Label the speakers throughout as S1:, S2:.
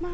S1: 妈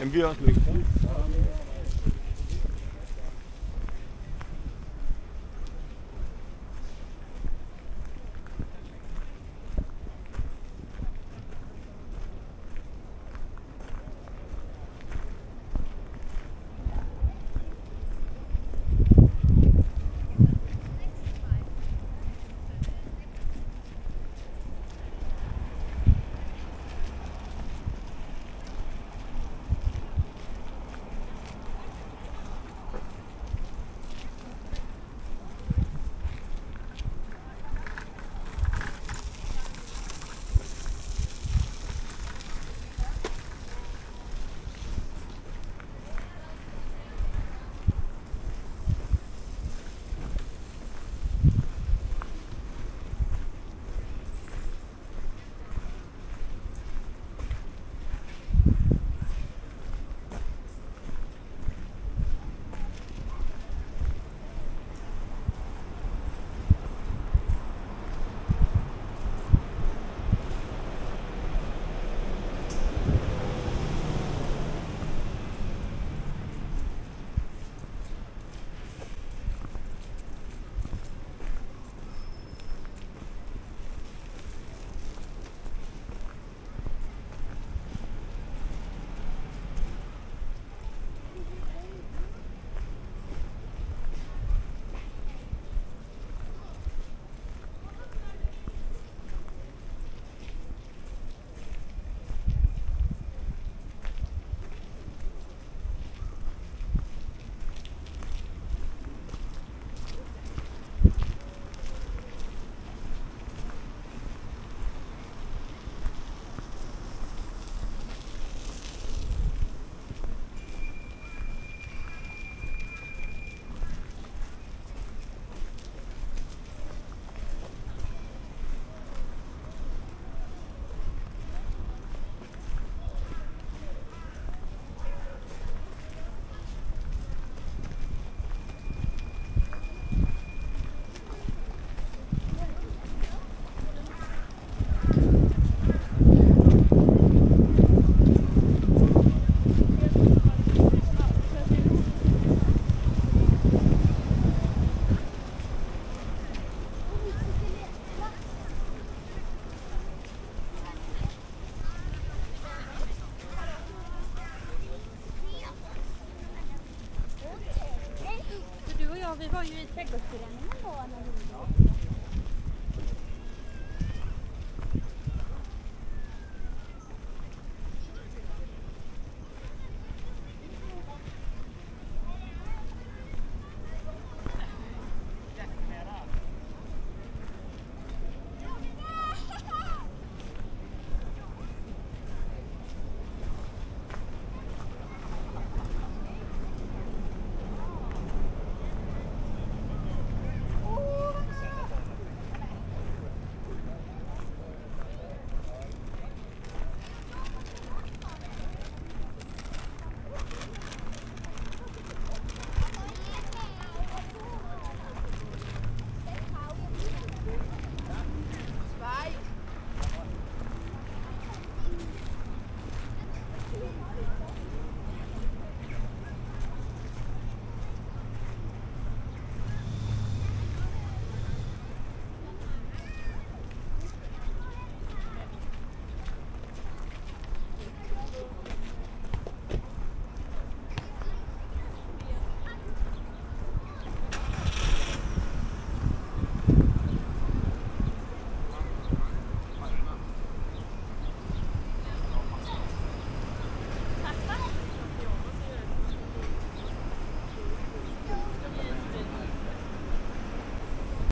S2: Jamen,